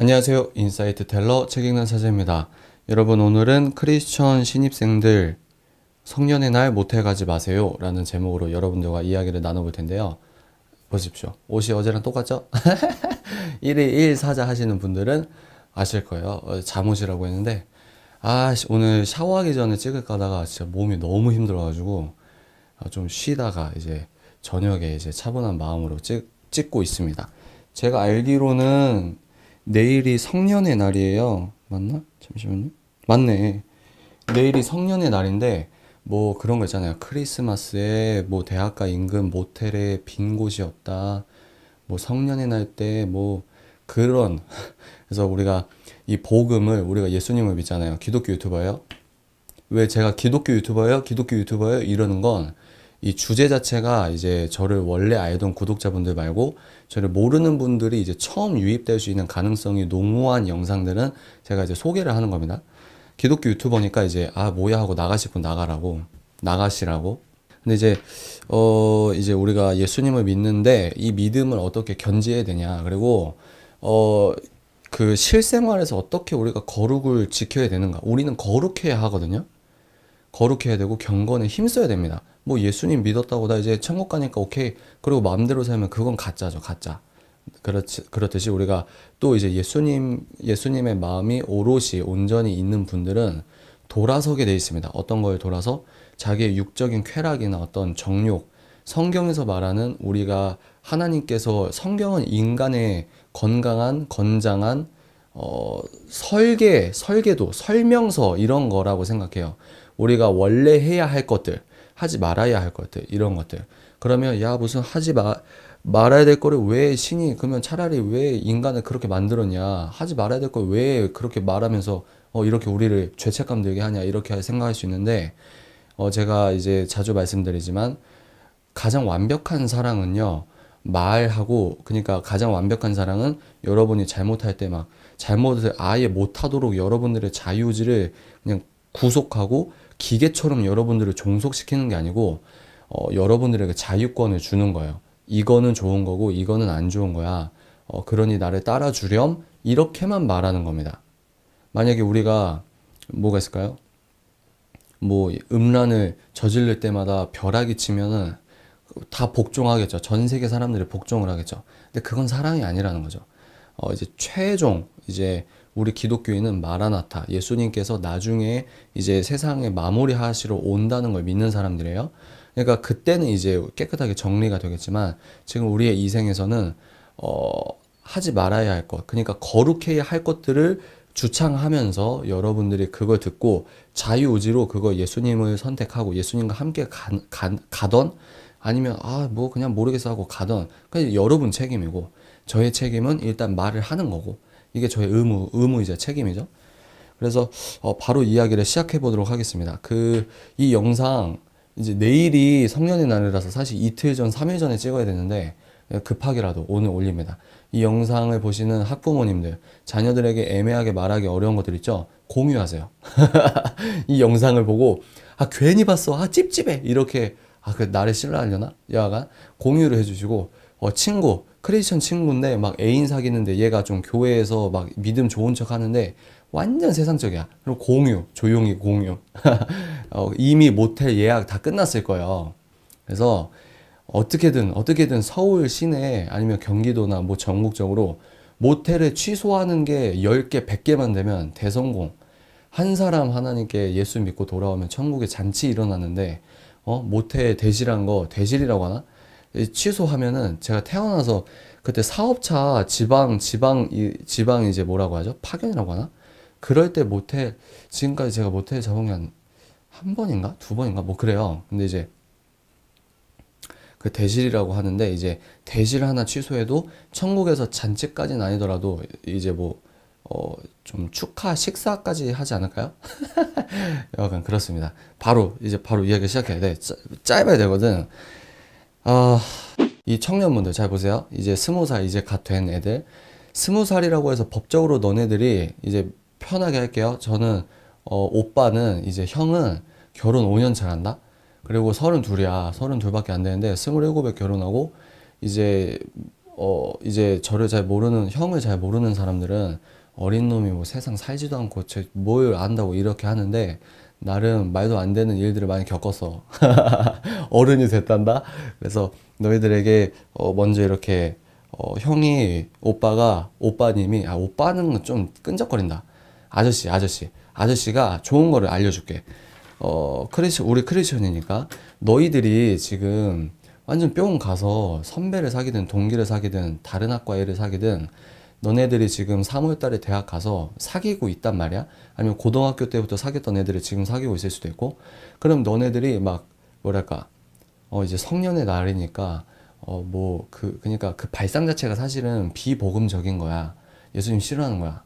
안녕하세요. insight teller 책 읽는 사자입니다. 여러분 오늘은 크리스천 신입생들 성년의 날 모텔 가지 마세요 라는 제목으로 여러분들과 이야기를 나눠볼 텐데요. 보십시오. 옷이 어제랑 똑같죠? 1일 1 사자 하시는 분들은 아실 거예요. 어, 잠옷이라고 했는데 아 오늘 샤워하기 전에 찍을까 하다가 진짜 몸이 너무 힘들어가지고 어, 좀 쉬다가 이제 저녁에 이제 차분한 마음으로 찍, 찍고 있습니다. 제가 알기로는 내일이 성년의 날이에요. 맞나? 잠시만요. 맞네. 내일이 성년의 날인데 뭐 그런 거 있잖아요. 크리스마스에 뭐 대학가 인근 모텔에 빈 곳이 없다. 뭐 성년의 날 때 뭐 그런 그래서 우리가 이 복음을 우리가 예수님을 믿잖아요. 기독교 유튜버예요. 왜 제가 기독교 유튜버예요? 기독교 유튜버예요? 이러는 건 이 주제 자체가 이제 저를 원래 알던 구독자분들 말고 저를 모르는 분들이 이제 처음 유입될 수 있는 가능성이 농후한 영상들은 제가 이제 소개를 하는 겁니다. 기독교 유튜버니까 이제 아 뭐야 하고 나가실 분 나가라고 나가시라고. 근데 이제 어 이제 우리가 예수님을 믿는데 이 믿음을 어떻게 견지해야 되냐 그리고 어 그 실생활에서 어떻게 우리가 거룩을 지켜야 되는가 우리는 거룩해야 하거든요. 거룩해야 되고 경건에 힘써야 됩니다. 뭐 예수님 믿었다고 나 이제 천국 가니까 오케이. 그리고 마음대로 살면 그건 가짜죠, 가짜. 그렇지, 그렇듯이 우리가 또 이제 예수님, 예수님의 마음이 오롯이 온전히 있는 분들은 돌아서게 돼 있습니다. 어떤 걸 돌아서 자기의 육적인 쾌락이나 어떤 정욕, 성경에서 말하는 우리가 하나님께서 성경은 인간의 건강한, 건장한, 어, 설계, 설계도, 설명서 이런 거라고 생각해요. 우리가 원래 해야 할 것들, 하지 말아야 할 것들, 이런 것들. 그러면 야 무슨 하지 마 말아야 될 거를 왜 신이 그러면 차라리 왜 인간을 그렇게 만들었냐? 하지 말아야 될 걸 왜 그렇게 말하면서 어 이렇게 우리를 죄책감 들게 하냐? 이렇게 생각할 수 있는데 어 제가 이제 자주 말씀드리지만 가장 완벽한 사랑은요 말하고 그러니까 가장 완벽한 사랑은 여러분이 잘못할 때 막 잘못을 아예 못하도록 여러분들의 자유의지를 그냥 구속하고 기계처럼 여러분들을 종속시키는 게 아니고 어, 여러분들에게 자유권을 주는 거예요. 이거는 좋은 거고 이거는 안 좋은 거야. 어, 그러니 나를 따라주렴 이렇게만 말하는 겁니다. 만약에 우리가 뭐가 있을까요? 뭐 음란을 저지를 때마다 벼락이 치면은 다 복종하겠죠. 전 세계 사람들이 복종을 하겠죠. 근데 그건 사랑이 아니라는 거죠. 어, 이제 최종 이제 우리 기독교인은 마라나타 예수님께서 나중에 이제 세상에 마무리하시러 온다는 걸 믿는 사람들이에요. 그러니까 그때는 이제 깨끗하게 정리가 되겠지만 지금 우리의 이 생에서는 어 하지 말아야 할 것, 그러니까 거룩해야 할 것들을 주창하면서 여러분들이 그걸 듣고 자유의지로 그거 예수님을 선택하고 예수님과 함께 가, 가, 가던 아니면 아 뭐 그냥 모르겠어 하고 가던 그냥 여러분 책임이고 저의 책임은 일단 말을 하는 거고 이게 저의 의무, 의무이자 책임이죠. 그래서 어, 바로 이야기를 시작해 보도록 하겠습니다. 그 이 영상 이제 내일이 성년의 날이라서 사실 이틀 전, 3일 전에 찍어야 되는데 급하게라도 오늘 올립니다. 이 영상을 보시는 학부모님들, 자녀들에게 애매하게 말하기 어려운 것들 있죠? 공유하세요. 이 영상을 보고, 아, 괜히 봤어. 아, 찝찝해. 이렇게, 아, 그, 나를 신뢰하려나? 여하간 공유를 해주시고, 어, 친구, 크리스천 친구인데 막 애인 사귀는데 얘가 좀 교회에서 막 믿음 좋은 척 하는데 완전 세상적이야. 그리고 공유, 조용히 공유. 어, 이미 모텔 예약 다 끝났을 거예요. 그래서 어떻게든, 어떻게든 서울 시내 아니면 경기도나 뭐 전국적으로 모텔을 취소하는 게 10개, 100개만 되면 대성공. 한 사람 하나님께 예수 믿고 돌아오면 천국에 잔치 일어나는데, 어, 모텔 대실한 거, 대실이라고 하나? 취소하면은 제가 태어나서 그때 사업차 지방 지방 지방 이제 뭐라고 하죠 파견이라고 하나 그럴 때 모텔 지금까지 제가 모텔 잡은 게 한 한 번인가 두 번인가 뭐 그래요 근데 이제 그 대실이라고 하는데 이제 대실 하나 취소해도 천국에서 잔치까지는 아니더라도 이제 뭐 어, 좀 축하 식사까지 하지 않을까요? 약간 그렇습니다. 바로, 이제 바로 이야기 시작해야 돼. 짧, 짧아야 되거든. 아, 이 청년분들 잘 보세요. 이제 스무 살 이제 갓 된 애들. 스무 살이라고 해서 법적으로 너네들이 이제 편하게 할게요. 저는 어, 오빠는 이제 형은 결혼 5년 차 한다. 그리고 서른 둘이야. 서른 둘밖에 안 되는데 스물일곱에 결혼하고 이제 어 이제 저를 잘 모르는 형을 잘 모르는 사람들은 어린 놈이 뭐 세상 살지도 않고 뭘 안다고 이렇게 하는데 나름 말도 안 되는 일들을 많이 겪었어. 어른이 됐단다. 그래서 너희들에게 어 먼저 이렇게 어 형이 오빠가 오빠님이 아 오빠는 좀 끈적거린다. 아저씨 아저씨 아저씨가 좋은 거를 알려줄게. 어 크리스 우리 크리스천이니까 너희들이 지금 완전 뿅 가서 선배를 사귀든 동기를 사귀든 다른 학과 애를 사귀든 너네들이 지금 3월 달에 대학 가서 사귀고 있단 말이야? 아니면 고등학교 때부터 사귀었던 애들이 지금 사귀고 있을 수도 있고 그럼 너네들이 막 뭐랄까 어 이제 성년의 날이니까 어 뭐 그 그러니까 그 발상 자체가 사실은 비복음적인 거야. 예수님 싫어하는 거야.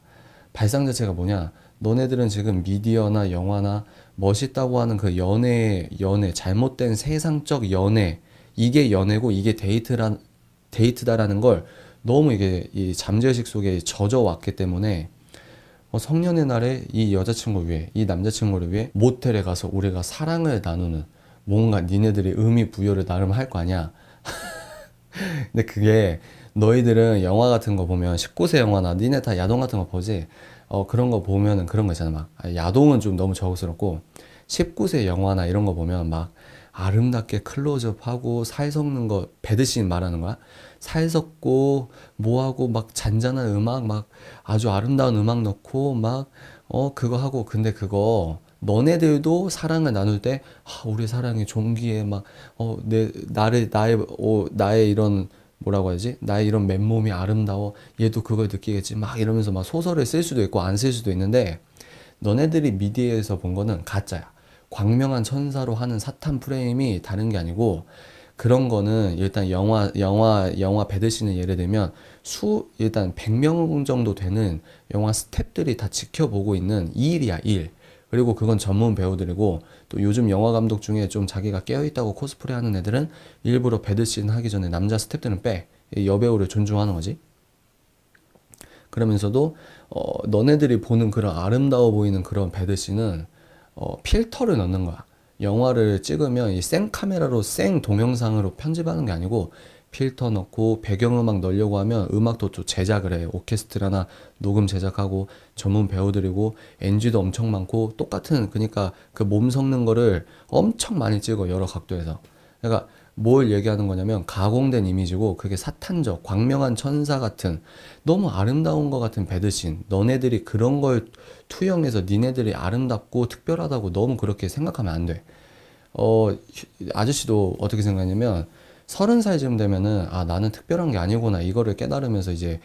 발상 자체가 뭐냐? 너네들은 지금 미디어나 영화나 멋있다고 하는 그 연애 연애 잘못된 세상적 연애 이게 연애고 이게 데이트란 데이트다라는 걸 너무 이게 이 잠재의식 속에 젖어 왔기 때문에 어, 성년의 날에 이 여자친구 위해 이 남자친구를 위해 모텔에 가서 우리가 사랑을 나누는 뭔가 니네들이 의미 부여를 나름 할 거 아니야. 근데 그게 너희들은 영화 같은 거 보면 19세 영화나 니네 다 야동 같은 거 보지? 어, 그런 거 보면은 그런 거 있잖아. 막, 아, 야동은 좀 너무 저우스럽고, 19세 영화나 이런 거 보면 막 아름답게 클로즈업 하고 살 섞는 거, 배드씬 말하는 거야? 살 섞고, 뭐하고 막 잔잔한 음악, 막 아주 아름다운 음악 넣고, 막, 어, 그거 하고, 근데 그거, 너네들도 사랑을 나눌 때, 아, 우리 사랑이 종기에 막, 어, 내, 나를, 나의, 어, 나의 이런, 뭐라고 하지? 나의 이런 맨몸이 아름다워. 얘도 그걸 느끼겠지. 막 이러면서 막 소설을 쓸 수도 있고 안 쓸 수도 있는데 너네들이 미디어에서 본 거는 가짜야. 광명한 천사로 하는 사탄 프레임이 다른 게 아니고 그런 거는 일단 영화 영화 영화 배드신을 예를 들면 수 일단 100명 정도 되는 영화 스탭들이 다 지켜보고 있는 이 일이야, 일. 그리고 그건 전문 배우들이고 또 요즘 영화 감독 중에 좀 자기가 깨어 있다고 코스프레 하는 애들은 일부러 배드씬 하기 전에 남자 스탭들은 빼. 여배우를 존중하는 거지. 그러면서도 어, 너네들이 보는 그런 아름다워 보이는 그런 배드씬은 어, 필터를 넣는 거야. 영화를 찍으면 이 생 카메라로 생 동영상으로 편집하는 게 아니고 필터 넣고 배경음악 넣으려고 하면 음악도 또 제작을 해. 오케스트라나 녹음 제작하고 전문 배우들이고 NG도 엄청 많고 똑같은 그러니까 그 몸 섞는 거를 엄청 많이 찍어 여러 각도에서. 그러니까 뭘 얘기하는 거냐면 가공된 이미지고 그게 사탄적 광명한 천사 같은 너무 아름다운 것 같은 배드신 너네들이 그런 걸 투영해서 니네들이 아름답고 특별하다고 너무 그렇게 생각하면 안 돼. 어 아저씨도 어떻게 생각하냐면 서른 살쯤 되면은 아 나는 특별한 게 아니구나 이거를 깨달으면서 이제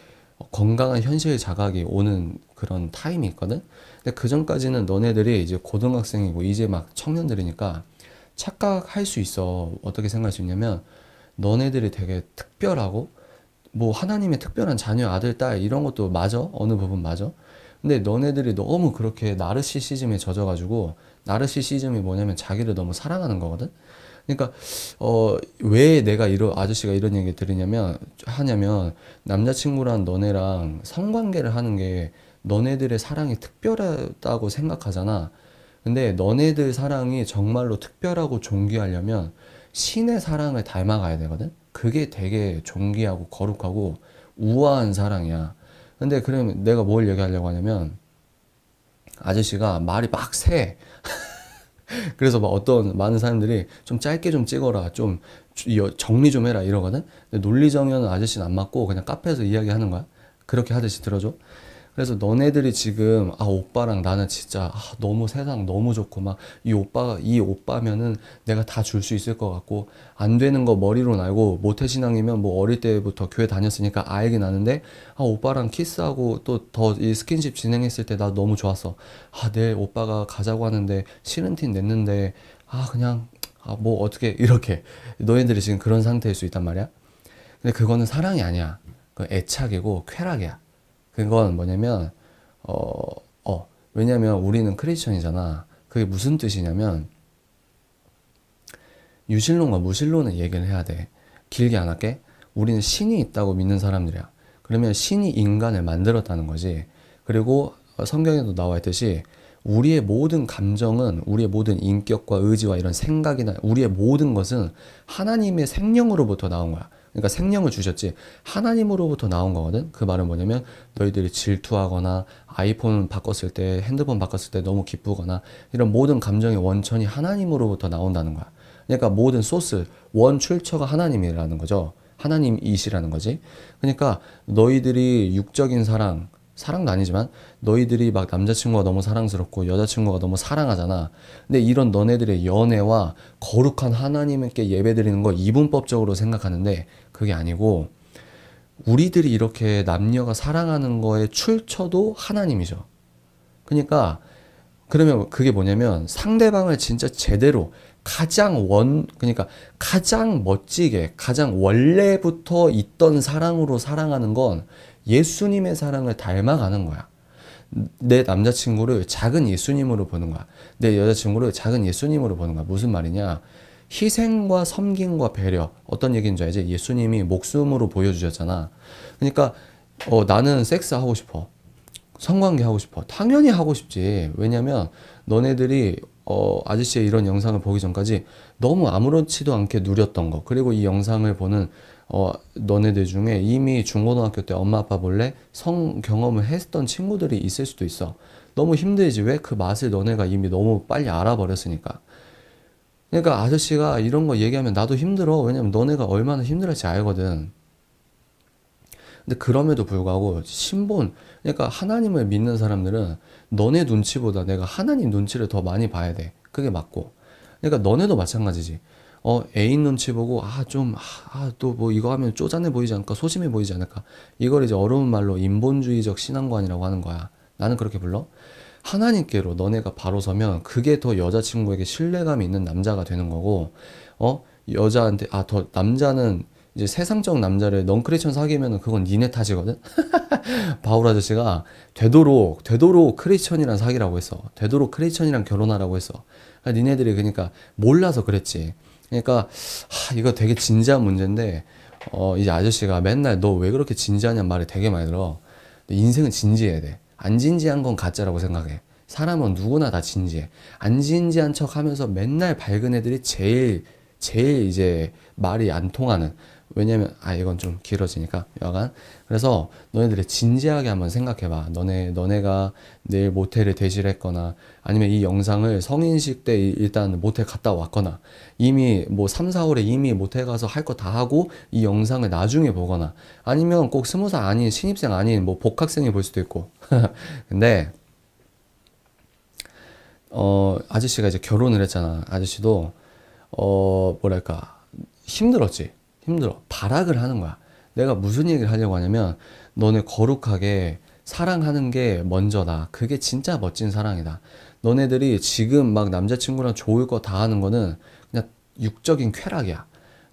건강한 현실 자각이 오는 그런 타임이 있거든. 근데 그 전까지는 너네들이 이제 고등학생이고 이제 막 청년들이니까 착각할 수 있어. 어떻게 생각할 수 있냐면 너네들이 되게 특별하고 뭐 하나님의 특별한 자녀 아들 딸 이런 것도 맞아 어느 부분 맞아. 근데 너네들이 너무 그렇게 나르시시즘에 젖어가지고 나르시시즘이 뭐냐면 자기를 너무 사랑하는 거거든. 그러니까 어 왜 내가 이런 아저씨가 이런 얘기 들으냐면 하냐면 남자친구랑 너네랑 성관계를 하는 게 너네들의 사랑이 특별하다고 생각하잖아. 근데 너네들 사랑이 정말로 특별하고 존귀하려면 신의 사랑을 닮아가야 되거든. 그게 되게 존귀하고 거룩하고 우아한 사랑이야. 근데 그럼 내가 뭘 얘기하려고 하냐면 아저씨가 말이 막 새. 그래서 막 어떤 많은 사람들이 좀 짧게 좀 찍어라, 좀 정리 좀 해라 이러거든. 근데 논리정연은 아저씨는 안 맞고 그냥 카페에서 이야기하는 거야. 그렇게 하듯이 들어줘. 그래서 너네들이 지금 아 오빠랑 나는 진짜 아, 너무 세상 너무 좋고 막 이 오빠가 이 오빠면은 내가 다 줄 수 있을 것 같고 안 되는 거 머리로 알고 모태 신앙이면 뭐 어릴 때부터 교회 다녔으니까 알긴 아는데 아 오빠랑 키스하고 또 더 이 스킨십 진행했을 때 나 너무 좋았어. 아 내 오빠가 가자고 하는데 싫은 티 냈는데 아 그냥 아 뭐 어떻게 이렇게 너희들이 지금 그런 상태일 수 있단 말이야? 근데 그거는 사랑이 아니야. 그 애착이고 쾌락이야 그건 뭐냐면 어, 어 왜냐면 우리는 크리스천이잖아. 그게 무슨 뜻이냐면 유실론과 무실론을 얘기를 해야 돼. 길게 안 할게. 우리는 신이 있다고 믿는 사람들이야. 그러면 신이 인간을 만들었다는 거지. 그리고 성경에도 나와 있듯이 우리의 모든 감정은 우리의 모든 인격과 의지와 이런 생각이나 우리의 모든 것은 하나님의 생명으로부터 나온 거야. 그러니까 생명을 주셨지 하나님으로부터 나온 거거든. 그 말은 뭐냐면 너희들이 질투하거나 아이폰 바꿨을 때 핸드폰 바꿨을 때 너무 기쁘거나 이런 모든 감정의 원천이 하나님으로부터 나온다는 거야. 그러니까 모든 소스 원 출처가 하나님이라는 거죠. 하나님이시라는 거지. 그러니까 너희들이 육적인 사랑 사랑도 아니지만 너희들이 막 남자친구가 너무 사랑스럽고 여자친구가 너무 사랑하잖아. 근데 이런 너네들의 연애와 거룩한 하나님께 예배드리는 거 이분법적으로 생각하는데 그게 아니고 우리들이 이렇게 남녀가 사랑하는 거의 출처도 하나님이죠. 그러니까 그러면 그게 뭐냐면 상대방을 진짜 제대로 가장 원 그러니까 가장 멋지게 가장 원래부터 있던 사랑으로 사랑하는 건 예수님의 사랑을 닮아가는 거야. 내 남자친구를 작은 예수님으로 보는 거야. 내 여자친구를 작은 예수님으로 보는 거야. 무슨 말이냐? 희생과 섬김과 배려. 어떤 얘기인 줄 알지? 예수님이 목숨으로 보여주셨잖아. 그러니까, 어, 나는 섹스 하고 싶어. 성관계 하고 싶어. 당연히 하고 싶지. 왜냐면, 너네들이, 어, 아저씨의 이런 영상을 보기 전까지 너무 아무렇지도 않게 누렸던 거. 그리고 이 영상을 보는 어, 너네들 중에 이미 중고등학교 때 엄마 아빠 몰래 성 경험을 했던 친구들이 있을 수도 있어. 너무 힘들지. 왜 그 맛을 너네가 이미 너무 빨리 알아버렸으니까. 그러니까 아저씨가 이런 거 얘기하면 나도 힘들어. 왜냐면 너네가 얼마나 힘들었지 알거든. 근데 그럼에도 불구하고 신본, 그러니까 하나님을 믿는 사람들은 너네 눈치보다 내가 하나님 눈치를 더 많이 봐야 돼. 그게 맞고. 그러니까 너네도 마찬가지지. 어, 애인 눈치 보고, 아, 좀, 아, 또 뭐 이거 하면 쪼잔해 보이지 않을까? 소심해 보이지 않을까? 이걸 이제 어려운 말로 인본주의적 신앙관이라고 하는 거야. 나는 그렇게 불러? 하나님께로 너네가 바로 서면 그게 더 여자친구에게 신뢰감이 있는 남자가 되는 거고, 어? 여자한테, 아, 더, 남자는 이제 세상적 남자를 넌 크리스천 사귀면 그건 니네 탓이거든? 바울 아저씨가 되도록, 되도록 크리스천이랑 사귀라고 했어. 되도록 크리스천이랑 결혼하라고 했어. 그러니까 니네들이 그러니까 몰라서 그랬지. 그러니까 하, 이거 되게 진지한 문제인데 어, 이제 아저씨가 맨날 너 왜 그렇게 진지하냐 말을 되게 많이 들어. 인생은 진지해야 돼. 안 진지한 건 가짜라고 생각해. 사람은 누구나 다 진지해. 안 진지한 척 하면서 맨날 밝은 애들이 제일, 제일 이제 말이 안 통하는. 왜냐면, 아, 이건 좀 길어지니까, 여간. 그래서 너네들이 진지하게 한번 생각해봐. 너네, 너네가 내일 모텔을 대실했거나 아니면 이 영상을 성인식 때 일단 모텔 갔다 왔거나 이미 뭐 3, 4월에 이미 모텔 가서 할 거 다 하고 이 영상을 나중에 보거나 아니면 꼭 스무 살 아닌 신입생 아닌 뭐 복학생이 볼 수도 있고. 근데 어, 아저씨가 이제 결혼을 했잖아. 아저씨도 어, 뭐랄까 힘들었지. 힘들어. 발악을 하는 거야. 내가 무슨 얘기를 하려고 하냐면 너네 거룩하게 사랑하는 게 먼저다. 그게 진짜 멋진 사랑이다. 너네들이 지금 막 남자친구랑 좋을 거 다 하는 거는 그냥 육적인 쾌락이야.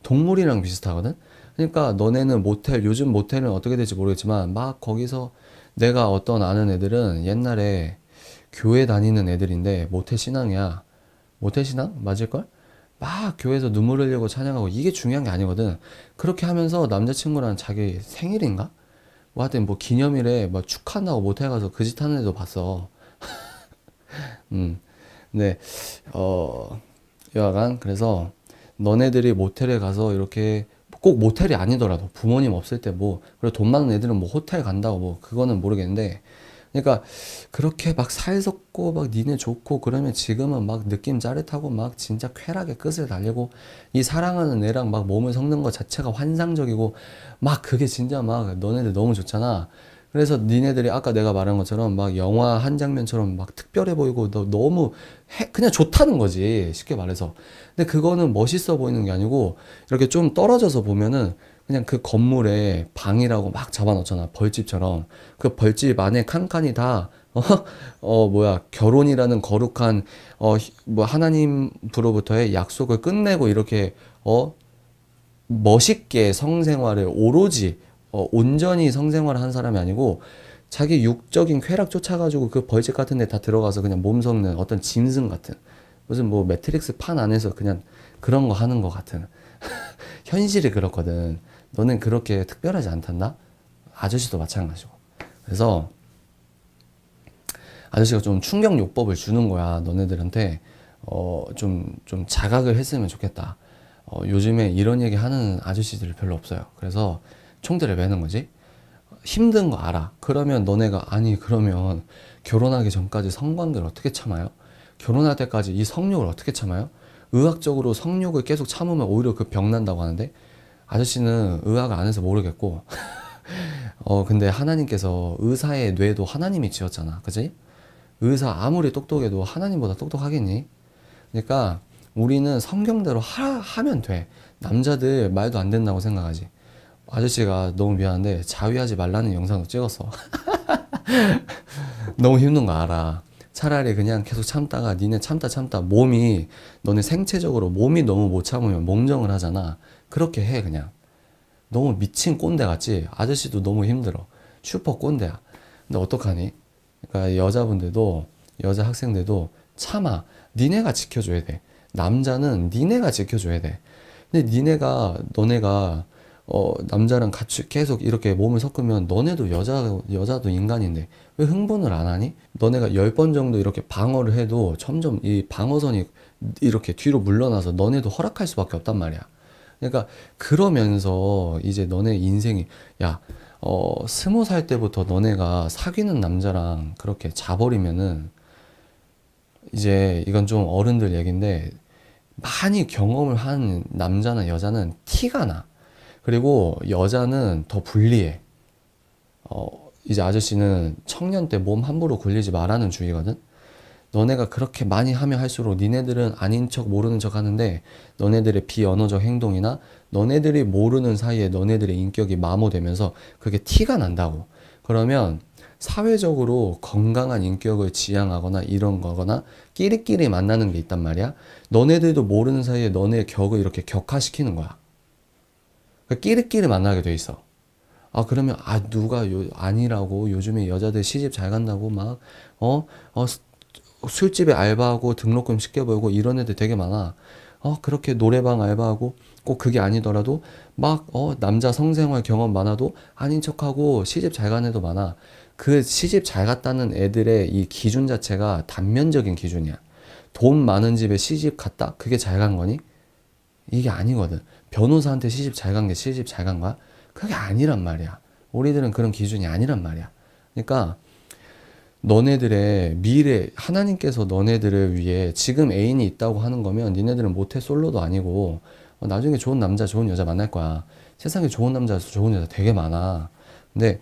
동물이랑 비슷하거든? 그러니까 너네는 모텔, 요즘 모텔은 어떻게 될지 모르겠지만 막 거기서 내가 어떤 아는 애들은 옛날에 교회 다니는 애들인데 모텔 신앙이야. 모텔 신앙? 맞을걸? 막 교회에서 눈물 흘리고 찬양하고 이게 중요한 게 아니거든. 그렇게 하면서 남자친구랑 자기 생일인가? 뭐 하여튼 뭐 기념일에 뭐 축하한다고 모텔 가서 그 짓 하는 애도 봤어. 음. 근데 어 여하간 그래서 너네들이 모텔에 가서 이렇게 꼭 모텔이 아니더라도 부모님 없을 때 뭐 그리고 돈 많은 애들은 뭐 호텔 간다고 뭐 그거는 모르겠는데 그러니까 그렇게 막 살섰고 막 니네 좋고 그러면 지금은 막 느낌 짜릿하고 막 진짜 쾌락의 끝을 달리고 이 사랑하는 애랑 막 몸을 섞는 것 자체가 환상적이고 막 그게 진짜 막 너네들 너무 좋잖아. 그래서 니네들이 아까 내가 말한 것처럼 막 영화 한 장면처럼 막 특별해 보이고 너, 너무 해, 그냥 좋다는 거지 쉽게 말해서 근데 그거는 멋있어 보이는 게 아니고 이렇게 좀 떨어져서 보면은 그냥 그 건물에 방이라고 막 잡아놓잖아. 벌집처럼. 그 벌집 안에 칸칸이 다, 어, 어, 뭐야, 결혼이라는 거룩한, 어, 뭐, 하나님으로부터의 약속을 끝내고 이렇게, 어, 멋있게 성생활을 오로지, 어, 온전히 성생활을 한 사람이 아니고, 자기 육적인 쾌락 쫓아가지고 그 벌집 같은 데 다 들어가서 그냥 몸 섞는 어떤 짐승 같은, 무슨 뭐 매트릭스 판 안에서 그냥 그런 거 하는 것 같은. 현실이 그렇거든. 너는 그렇게 특별하지 않단다? 아저씨도 마찬가지고. 그래서 아저씨가 좀 충격 요법을 주는 거야. 너네들한테 어, 좀, 좀 자각을 했으면 좋겠다. 어, 요즘에 이런 얘기 하는 아저씨들이 별로 없어요. 그래서 총대를 매는 거지. 힘든 거 알아. 그러면 너네가 아니 그러면 결혼하기 전까지 성관계를 어떻게 참아요? 결혼할 때까지 이 성욕을 어떻게 참아요? 의학적으로 성욕을 계속 참으면 오히려 그 병 난다고 하는데 아저씨는 의학 안 해서 모르겠고. 어 근데 하나님께서 의사의 뇌도 하나님이 지었잖아. 그지? 의사 아무리 똑똑해도 하나님보다 똑똑하겠니? 그러니까 우리는 성경대로 하, 하면 돼. 남자들 말도 안 된다고 생각하지. 아저씨가 너무 미안한데 자위하지 말라는 영상도 찍었어. 너무 힘든 거 알아. 차라리 그냥 계속 참다가 니네 참다 참다 몸이 너네 생체적으로 몸이 너무 못 참으면 몸정을 하잖아 그렇게 해 그냥. 너무 미친 꼰대 같지? 아저씨도 너무 힘들어. 슈퍼 꼰대야. 근데 어떡하니? 그러니까 여자분들도 여자 학생들도 참아. 니네가 지켜줘야 돼. 남자는 니네가 지켜줘야 돼. 근데 니네가 너네가 어 남자랑 같이 계속 이렇게 몸을 섞으면 너네도 여자 여자도 인간인데 왜 흥분을 안 하니? 너네가 열 번 정도 이렇게 방어를 해도 점점 이 방어선이 이렇게 뒤로 물러나서 너네도 허락할 수밖에 없단 말이야. 그러니까 그러면서 이제 너네 인생이 야, 어, 스무 살 때부터 너네가 사귀는 남자랑 그렇게 자버리면은 이제 이건 좀 어른들 얘기인데 많이 경험을 한 남자나 여자는 티가 나. 그리고 여자는 더 불리해. 어, 이제 아저씨는 청년 때 몸 함부로 굴리지 말라는 주의거든. 너네가 그렇게 많이 하면 할수록 니네들은 아닌 척 모르는 척 하는데 너네들의 비언어적 행동이나 너네들이 모르는 사이에 너네들의 인격이 마모되면서 그게 티가 난다고. 그러면 사회적으로 건강한 인격을 지향하거나 이런 거거나 끼리끼리 만나는 게 있단 말이야. 너네들도 모르는 사이에 너네의 격을 이렇게 격화시키는 거야. 그러니까 끼리끼리 만나게 돼 있어. 아 그러면 아 누가 요 아니라고 요즘에 여자들 시집 잘 간다고 막어어 술집에 알바하고 등록금 쉽게 벌고 이런 애들 되게 많아. 어 그렇게 노래방 알바하고 꼭 그게 아니더라도 막 어 남자 성생활 경험 많아도 아닌 척하고 시집 잘 간 애도 많아. 그 시집 잘 갔다는 애들의 이 기준 자체가 단면적인 기준이야. 돈 많은 집에 시집 갔다? 그게 잘 간 거니? 이게 아니거든. 변호사한테 시집 잘 간 게 시집 잘 간 거야? 그게 아니란 말이야. 우리들은 그런 기준이 아니란 말이야. 그러니까 너네들의 미래 하나님께서 너네들을 위해 지금 애인이 있다고 하는 거면 니네들은 모태 솔로도 아니고 어, 나중에 좋은 남자 좋은 여자 만날 거야. 세상에 좋은 남자 좋은 여자 되게 많아. 근데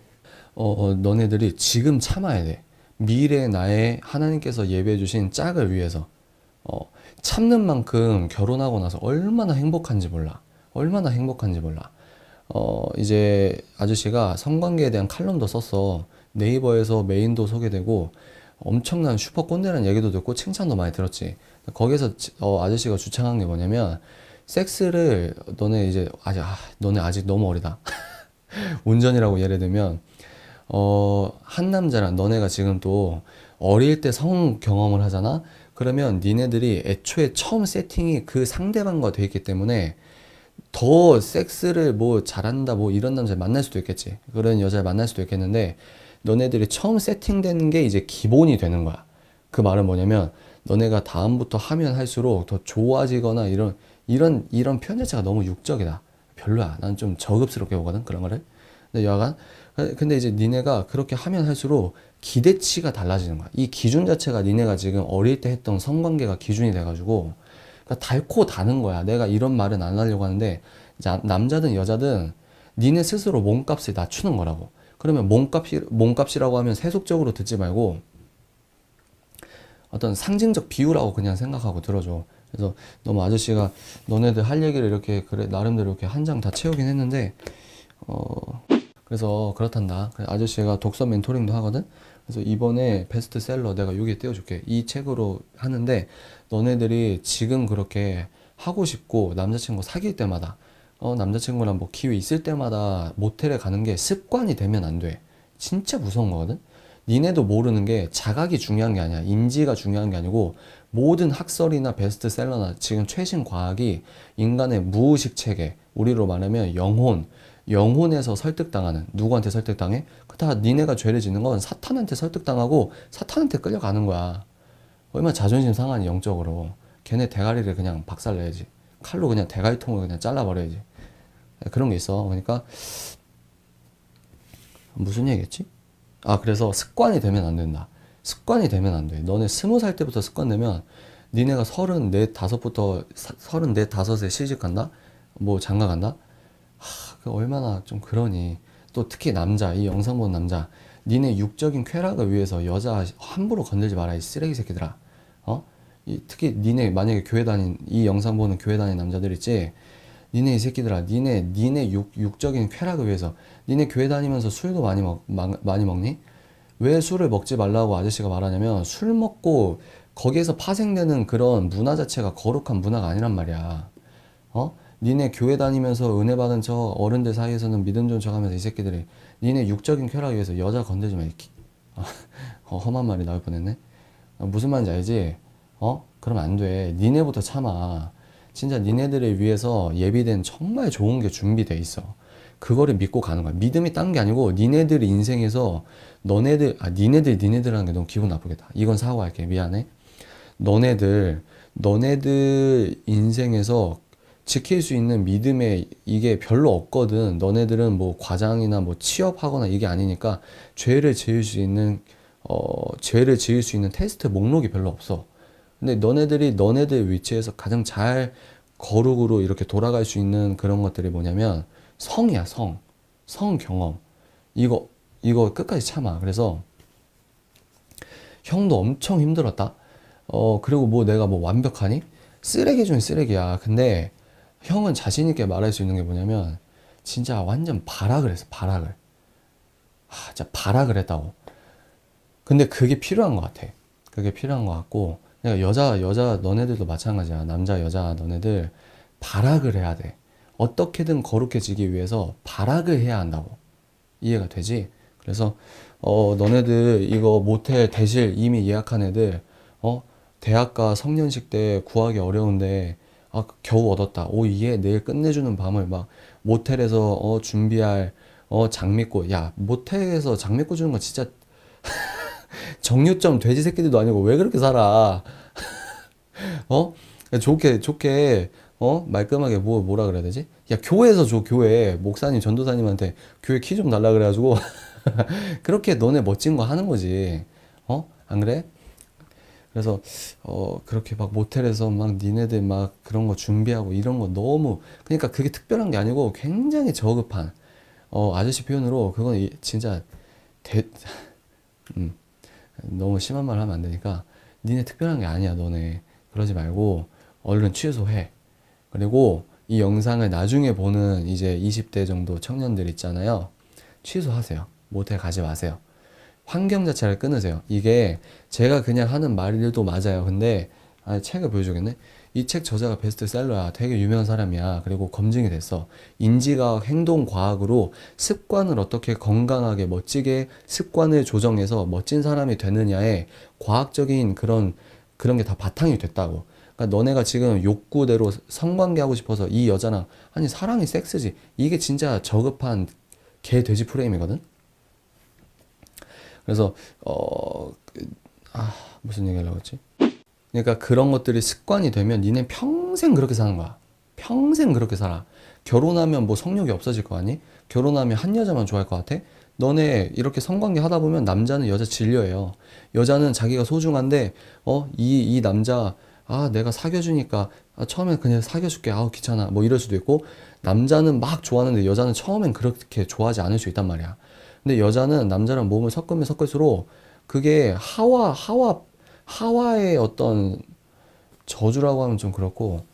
어, 어, 너네들이 지금 참아야 돼. 미래 나의 하나님께서 예배해 주신 짝을 위해서 어, 참는 만큼 결혼하고 나서 얼마나 행복한지 몰라. 얼마나 행복한지 몰라. 어, 이제 아저씨가 성관계에 대한 칼럼도 썼어. 네이버에서 메인도 소개되고 엄청난 슈퍼 꼰대라는 얘기도 듣고 칭찬도 많이 들었지. 거기서 어, 아저씨가 주창한 게 뭐냐면 섹스를 너네 이제 아직 아, 너네 아직 너무 어리다. 운전이라고 예를 들면 어, 한 남자랑 너네가 지금 또 어릴 때 성 경험을 하잖아. 그러면 니네들이 애초에 처음 세팅이 그 상대방과 돼 있기 때문에 더 섹스를 뭐 잘한다 뭐 이런 남자 만날 수도 있겠지. 그런 여자를 만날 수도 있겠는데 너네들이 처음 세팅되는 게 이제 기본이 되는 거야. 그 말은 뭐냐면 너네가 다음부터 하면 할수록 더 좋아지거나 이런 이런 이런 표현 자체가 너무 육적이다. 별로야. 난 좀 저급스럽게 보거든 그런 거를. 근데 여하간 근데 이제 니네가 그렇게 하면 할수록 기대치가 달라지는 거야. 이 기준 자체가 니네가 지금 어릴 때 했던 성관계가 기준이 돼가지고 그러니까 달코 다는 거야. 내가 이런 말은 안 하려고 하는데 남자든 여자든 니네 스스로 몸값을 낮추는 거라고. 그러면 몸값이 몸값이라고 하면 세속적으로 듣지 말고 어떤 상징적 비유라고 그냥 생각하고 들어줘. 그래서 너무 아저씨가 너네들 할 얘기를 이렇게 그래 나름대로 이렇게 한 장 다 채우긴 했는데 어 그래서 그렇단다. 아저씨가 독서 멘토링도 하거든. 그래서 이번에 베스트셀러 내가 여기에 띄워줄게. 이 책으로 하는데 너네들이 지금 그렇게 하고 싶고 남자친구 사귈 때마다 어, 남자친구랑 뭐 기회 있을 때마다 모텔에 가는 게 습관이 되면 안 돼. 진짜 무서운 거거든. 니네도 모르는 게 자각이 중요한 게 아니야. 인지가 중요한 게 아니고 모든 학설이나 베스트셀러나 지금 최신 과학이 인간의 무의식 체계, 우리로 말하면 영혼, 영혼에서 설득당하는 누구한테 설득당해? 다 니네가 죄를 짓는 건 사탄한테 설득당하고 사탄한테 끌려가는 거야. 얼마나 자존심 상하니 영적으로. 걔네 대가리를 그냥 박살내야지. 칼로 그냥 대가리통을 그냥 잘라버려야지. 그런 게 있어. 그러니까 무슨 얘기겠지? 아 그래서 습관이 되면 안 된다. 습관이 되면 안 돼. 너네 스무 살 때부터 습관 되면 니네가 서른 넷 다섯부터 서른 넷 다섯에 시집 간다? 뭐 장가 간다? 하, 그 얼마나 좀 그러니. 또 특히 남자, 이 영상 본 남자, 니네 육적인 쾌락을 위해서 여자 함부로 건들지 마라, 이 쓰레기 새끼들아. 어? 이, 특히 니네 만약에 교회 다닌, 이 영상 보는 교회 다닌 남자들 있지? 니네 이 새끼들아, 니네, 니네 육, 육적인 쾌락을 위해서, 니네 교회 다니면서 술도 많이 먹, 마, 많이 먹니? 왜 술을 먹지 말라고 아저씨가 말하냐면, 술 먹고 거기에서 파생되는 그런 문화 자체가 거룩한 문화가 아니란 말이야. 어? 니네 교회 다니면서 은혜 받은 저 어른들 사이에서는 믿음 좀 져가면서 이 새끼들이 니네 육적인 쾌락 위해서 여자 건들지 마. 이렇게. 어, 험한 말이 나올 뻔했네. 어, 무슨 말인지 알지? 어? 그러면 안 돼. 니네부터 참아. 진짜 니네들을 위해서 예비된 정말 좋은 게 준비돼 있어. 그거를 믿고 가는 거야. 믿음이 딴 게 아니고 니네들 인생에서 너네들 아 니네들 니네들 하는 게 너무 기분 나쁘겠다. 이건 사과할게. 미안해. 너네들 너네들 인생에서 지킬 수 있는 믿음에 이게 별로 없거든. 너네들은 뭐 과장이나 뭐 취업하거나 이게 아니니까 죄를 지을 수 있는 어 죄를 지을 수 있는 테스트 목록이 별로 없어. 근데 너네들이 너네들 위치에서 가장 잘 거룩으로 이렇게 돌아갈 수 있는 그런 것들이 뭐냐면 성이야, 성. 성 경험. 이거 이거 끝까지 참아. 그래서 형도 엄청 힘들었다. 어 그리고 뭐 내가 뭐 완벽하니? 쓰레기 중에 쓰레기야. 근데 형은 자신 있게 말할 수 있는 게 뭐냐면 진짜 완전 발악을 했어 발악을 아 진짜 발악을 했다고 근데 그게 필요한 것 같아 그게 필요한 것 같고 내가 여자 여자 너네들도 마찬가지야. 남자 여자 너네들 발악을 해야 돼. 어떻게든 거룩해지기 위해서 발악을 해야 한다고. 이해가 되지? 그래서 어 너네들 이거 모텔 대실 이미 예약한 애들 어 대학가 성년식 때 구하기 어려운데 아, 겨우 얻었다. 오, 이게 내일 끝내주는 밤을 막 모텔에서 어, 준비할 어, 장미꽃. 야, 모텔에서 장미꽃 주는 거 진짜 정유점 돼지 새끼들도 아니고 왜 그렇게 살아? 어? 좋게 좋게 어 말끔하게 뭐 뭐라 그래야 되지? 야 교회에서 줘 교회 목사님 전도사님한테 교회 키 좀 달라 그래가지고 그렇게 너네 멋진 거 하는 거지 어 안 그래? 그래서 어 그렇게 막 모텔에서 막 니네들 막 그런 거 준비하고 이런 거 너무 그러니까 그게 특별한 게 아니고 굉장히 저급한 어 아저씨 표현으로 그건 진짜 대 음, 너무 심한 말 하면 안 되니까 니네 특별한 게 아니야 너네 그러지 말고 얼른 취소해 그리고 이 영상을 나중에 보는 이제 20대 정도 청년들 있잖아요 취소하세요 모텔 가지 마세요 환경 자체를 끊으세요. 이게 제가 그냥 하는 말도 맞아요. 근데 아, 책을 보여주겠네. 이 책 저자가 베스트셀러야. 되게 유명한 사람이야. 그리고 검증이 됐어. 인지과학, 행동과학으로 습관을 어떻게 건강하게 멋지게 습관을 조정해서 멋진 사람이 되느냐에 과학적인 그런 그런 게 다 바탕이 됐다고. 그러니까 너네가 지금 욕구대로 성관계 하고 싶어서 이 여자랑 아니 사랑이 섹스지. 이게 진짜 저급한 개 돼지 프레임이거든. 그래서 어, 아 무슨 얘기 하려고 했지? 그러니까 그런 것들이 습관이 되면 니네 평생 그렇게 사는 거야. 평생 그렇게 살아. 결혼하면 뭐 성욕이 없어질 거 아니? 결혼하면 한 여자만 좋아할 것 같아? 너네 이렇게 성관계 하다 보면 남자는 여자 진료예요. 여자는 자기가 소중한데 어 이이 남자 아 내가 사귀어주니까 아, 처음엔 그냥 사귀어줄게 아우 귀찮아 뭐 이럴 수도 있고 남자는 막 좋아하는데 여자는 처음엔 그렇게 좋아하지 않을 수 있단 말이야. 근데 여자는 남자랑 몸을 섞으면 섞을수록 그게 하와 하와 하와의 어떤 저주라고 하면 좀 그렇고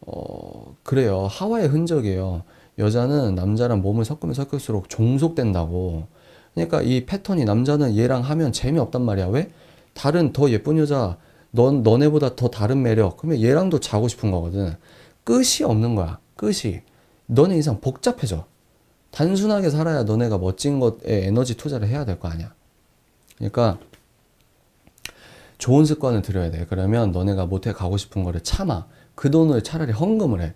어 그래요. 하와의 흔적이에요. 여자는 남자랑 몸을 섞으면 섞을수록 종속된다고. 그러니까 이 패턴이 남자는 얘랑 하면 재미없단 말이야. 왜? 다른 더 예쁜 여자 넌 너네보다 더 다른 매력. 그러면 얘랑도 자고 싶은 거거든. 끝이 없는 거야. 끝이. 너네 이상 복잡해져. 단순하게 살아야 너네가 멋진 것에 에너지 투자를 해야 될 거 아니야. 그러니까 좋은 습관을 들여야 돼. 그러면 너네가 못해 가고 싶은 거를 참아. 그 돈을 차라리 헌금을 해.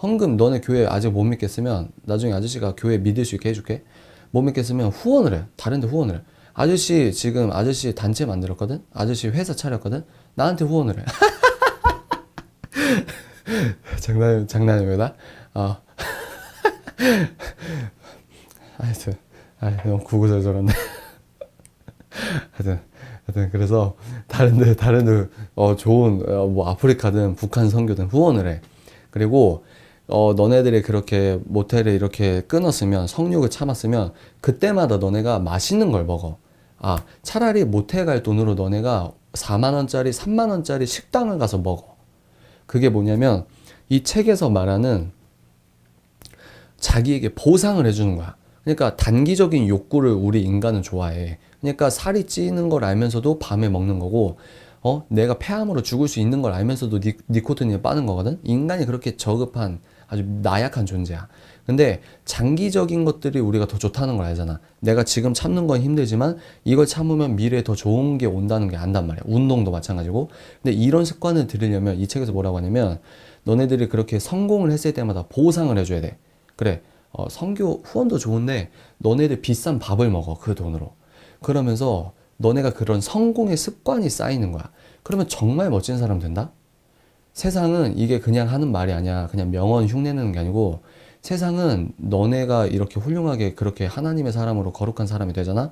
헌금 너네 교회 아직 못 믿겠으면 나중에 아저씨가 교회 믿을 수 있게 해줄게. 못 믿겠으면 후원을 해. 다른 데 후원을 해. 아저씨 지금 아저씨 단체 만들었거든? 아저씨 회사 차렸거든? 나한테 후원을 해. 장난, 장난입니다. 어. 하여튼, 아, 너무 구구절절한데. 하여튼, 하여튼, 그래서, 다른데, 다른데, 어, 좋은, 어, 뭐, 아프리카든 북한 선교든 후원을 해. 그리고, 어, 너네들이 그렇게 모텔을 이렇게 끊었으면, 성욕을 참았으면, 그때마다 너네가 맛있는 걸 먹어. 아, 차라리 모텔 갈 돈으로 너네가 4만 원짜리, 3만 원짜리 식당을 가서 먹어. 그게 뭐냐면, 이 책에서 말하는 자기에게 보상을 해주는 거야. 그러니까 단기적인 욕구를 우리 인간은 좋아해. 그러니까 살이 찌는 걸 알면서도 밤에 먹는 거고, 어, 내가 폐암으로 죽을 수 있는 걸 알면서도 니, 니코틴이 빠는 거거든? 인간이 그렇게 저급한 아주 나약한 존재야. 근데 장기적인 것들이 우리가 더 좋다는 걸 알잖아. 내가 지금 참는 건 힘들지만 이걸 참으면 미래에 더 좋은 게 온다는 게 안단 말이야. 운동도 마찬가지고. 근데 이런 습관을 들이려면 이 책에서 뭐라고 하냐면 너네들이 그렇게 성공을 했을 때마다 보상을 해줘야 돼. 그래. 어, 성교 후원도 좋은데 너네들 비싼 밥을 먹어. 그 돈으로. 그러면서 너네가 그런 성공의 습관이 쌓이는 거야. 그러면 정말 멋진 사람 된다? 세상은 이게 그냥 하는 말이 아니야. 그냥 명언 흉내내는 게 아니고 세상은 너네가 이렇게 훌륭하게 그렇게 하나님의 사람으로 거룩한 사람이 되잖아?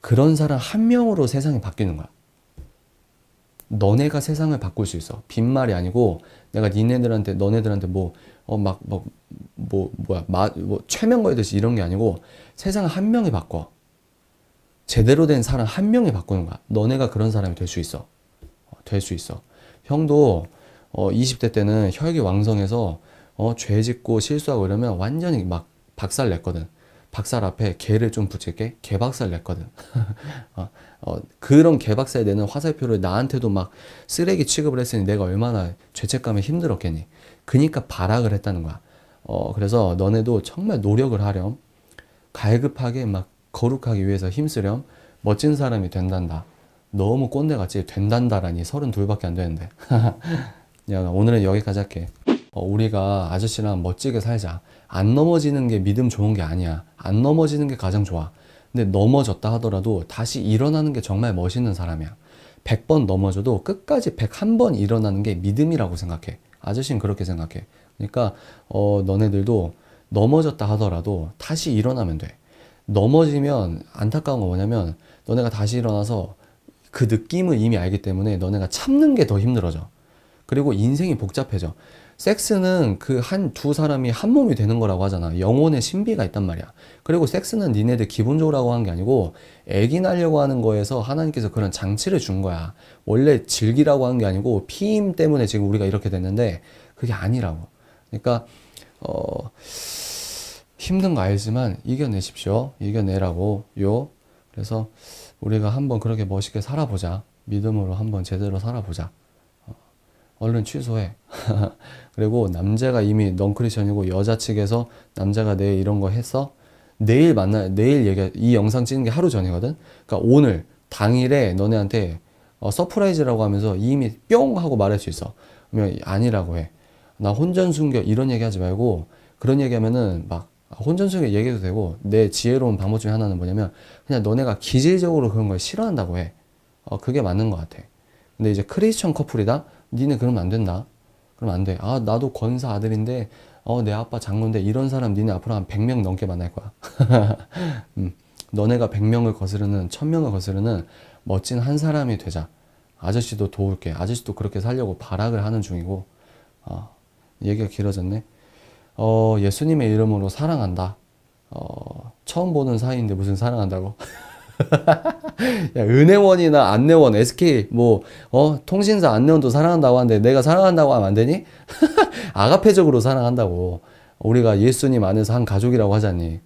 그런 사람 한 명으로 세상이 바뀌는 거야. 너네가 세상을 바꿀 수 있어. 빈말이 아니고 내가 니네들한테 너네들한테 뭐 어막뭐뭐 뭐야 마 뭐 최면 거이듯이 이런 게 아니고 세상을 한 명이 바꿔. 제대로 된 사람 한 명이 바꾸는 거야. 너네가 그런 사람이 될 수 있어. 어, 될수 있어. 형도 어 20대 때는 혈기 왕성해서 어 죄 짓고 실수하고 이러면 완전히 막 박살 냈거든. 박살 앞에 개를 좀 붙일게 개박살 냈거든. 어, 어, 그런 개박살 내는 화살표를 나한테도 막 쓰레기 취급을 했으니 내가 얼마나 죄책감에 힘들었겠니. 그니까 발악을 했다는 거야. 어, 그래서 너네도 정말 노력을 하렴. 갈급하게 막 거룩하기 위해서 힘쓰렴. 멋진 사람이 된단다. 너무 꼰대같이 된단다라니 서른 둘밖에 안 되는데. 야, 오늘은 여기까지 할게. 어, 우리가 아저씨랑 멋지게 살자. 안 넘어지는 게 믿음 좋은 게 아니야. 안 넘어지는 게 가장 좋아. 근데 넘어졌다 하더라도 다시 일어나는 게 정말 멋있는 사람이야. 100번 넘어져도 끝까지 101번 일어나는 게 믿음이라고 생각해. 아저씨는 그렇게 생각해. 그러니까 어, 너네들도 넘어졌다 하더라도 다시 일어나면 돼. 넘어지면 안타까운 건 뭐냐면 너네가 다시 일어나서 그 느낌을 이미 알기 때문에 너네가 참는 게 더 힘들어져. 그리고 인생이 복잡해져. 섹스는 그 한 두 사람이 한 몸이 되는 거라고 하잖아. 영혼의 신비가 있단 말이야. 그리고 섹스는 니네들 기본적으로 한게 아니고 애기 낳려고 하는 거에서 하나님께서 그런 장치를 준 거야. 원래 즐기라고 한게 아니고 피임 때문에 지금 우리가 이렇게 됐는데 그게 아니라고. 그러니까 어 힘든 거 알지만 이겨내십시오. 이겨내라고 요. 그래서 우리가 한번 그렇게 멋있게 살아보자. 믿음으로 한번 제대로 살아보자. 얼른 취소해. 그리고 남자가 이미 넌 크리스천이고 여자 측에서 남자가 내 이런 거 했어? 내일 만나 내일 얘기 이 영상 찍는 게 하루 전이거든. 그러니까 오늘 당일에 너네한테 어, surprise라고 하면서 이미 뿅 하고 말할 수 있어. 그러면 아니라고 해. 나 혼전 순결 이런 얘기 하지 말고 그런 얘기 하면은 막 혼전 순결 얘기해도 되고 내 지혜로운 방법 중에 하나는 뭐냐면 그냥 너네가 기질적으로 그런 걸 싫어한다고 해. 어, 그게 맞는 것 같아. 근데 이제 크리스천 커플이다? 니네 그러면 안 된다. 그럼 안 돼. 아, 나도 권사 아들인데, 어, 내 아빠 장로인데, 이런 사람 니네 앞으로 한 100명 넘게 만날 거야. 음, 너네가 100명을 거스르는, 1000명을 거스르는 멋진 한 사람이 되자. 아저씨도 도울게. 아저씨도 그렇게 살려고 발악을 하는 중이고, 어, 얘기가 길어졌네. 어, 예수님의 이름으로 사랑한다. 어, 처음 보는 사이인데 무슨 사랑한다고? 야, 은행원이나 안내원, SK, 뭐, 어, 통신사 안내원도 사랑한다고 하는데 내가 사랑한다고 하면 안 되니? 아가페적으로 사랑한다고. 우리가 예수님 안에서 한 가족이라고 하자니.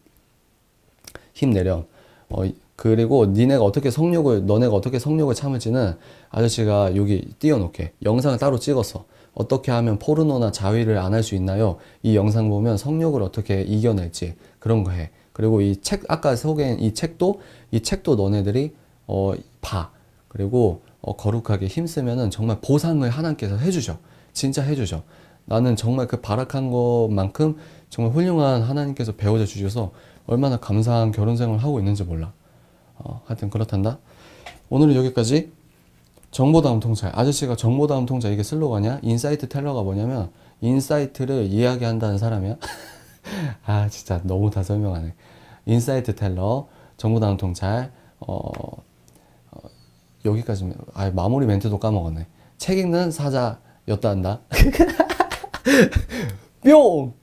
힘내렴. 어, 그리고 니네가 어떻게 성욕을, 너네가 어떻게 성욕을 참을지는 아저씨가 여기 띄워놓게. 영상을 따로 찍었어. 어떻게 하면 포르노나 자위를 안 할 수 있나요? 이 영상 보면 성욕을 어떻게 이겨낼지 그런 거 해. 그리고 이 책, 아까 소개한 이 책도, 이 책도 너네들이, 어, 봐. 그리고, 어, 거룩하게 힘쓰면은 정말 보상을 하나님께서 해주죠. 진짜 해주죠. 나는 정말 그 발악한 것만큼 정말 훌륭한 하나님께서 배우자 주셔서 얼마나 감사한 결혼 생활을 하고 있는지 몰라. 어, 하여튼 그렇단다. 오늘은 여기까지. 정보다음 통찰. 아저씨가 정보다음 통찰 이게 슬로건이야? insight teller가 뭐냐면 insight를 이야기한다는 사람이야. 아 진짜 너무 다 설명하네. insight teller, 정보다음 통찰. 어, 어 여기까지면 아 마무리 멘트도 까먹었네. 책 읽는 사자였다 한다. 뿅!